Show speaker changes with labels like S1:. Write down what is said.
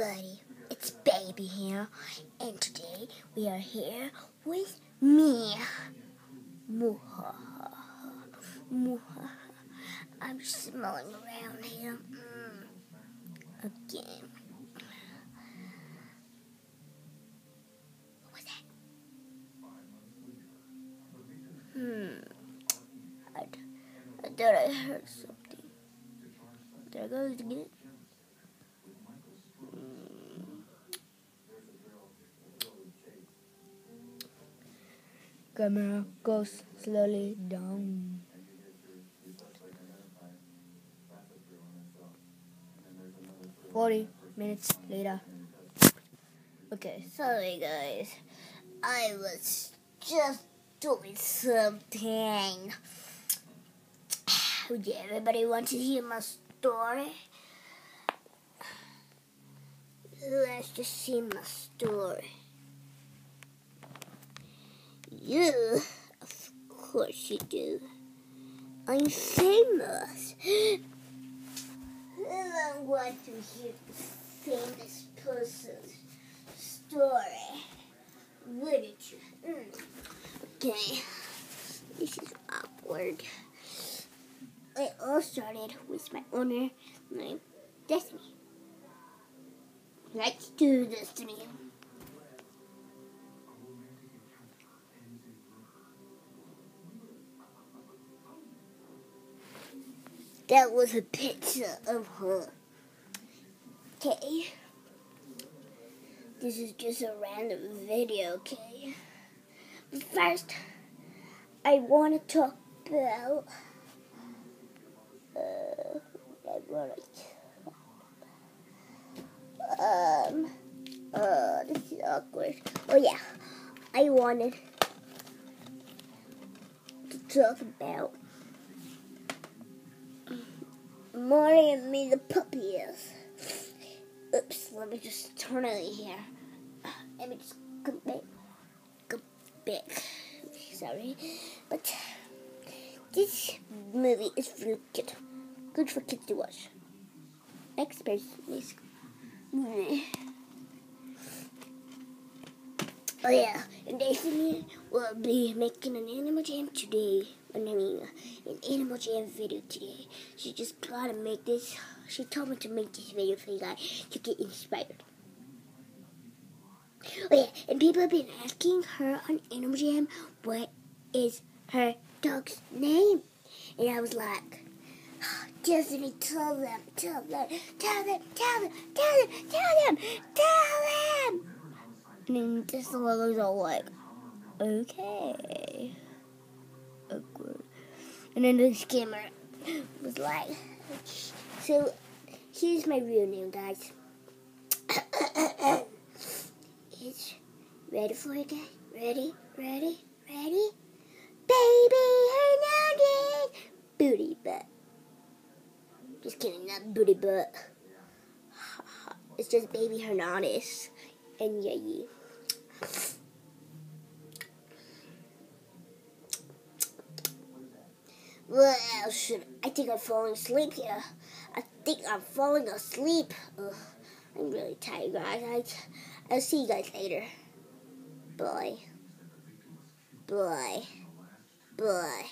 S1: everybody, it's Baby here, and today we are here with me. Muhaha. Muhaha. I'm smelling around here. Mm. Again. What was that? Hmm. I, I thought I heard something. There goes again. Camera goes slowly down. Forty minutes later. Okay, sorry guys. I was just doing something. Would everybody want to hear my story? Let's just see my story. You, of course you do. I'm famous. I want to hear the famous person's story. Wouldn't you? Mm. Okay. This is awkward. It all started with my owner named Destiny. Let's do this, Destiny. That was a picture of her. Okay. This is just a random video, okay? But first, I want to talk about. Uh, I want to. Um. Uh, this is awkward. Oh, yeah. I wanted to talk about Marley and Me, the puppy is. Oops, let me just turn it here. Let me just go back. Go back. Sorry. But this movie is really good. Good for kids to watch. Next person is. Oh yeah, and Daisy will be making an Animal Jam today. I mean, an Animal Jam video today. She just gotta make this. She told me to make this video for you guys to get inspired. Oh yeah, and people have been asking her on Animal Jam what is her dog's name, and I was like. Destiny, tell them, tell them, tell them, tell them, tell them, tell them, tell them. And then just the was all like, okay. Awkward. And then the scammer was like, so here's my real name, guys. it's ready for it, guys? Ready, ready, ready? Baby Hernandez! Booty butt. Just kidding, not booty butt. It's just Baby Hernandez and yeah. Well, should I think I'm falling asleep here. I think I'm falling asleep. Ugh, I'm really tired, guys. I, I'll see you guys later. Bye. Bye. Bye.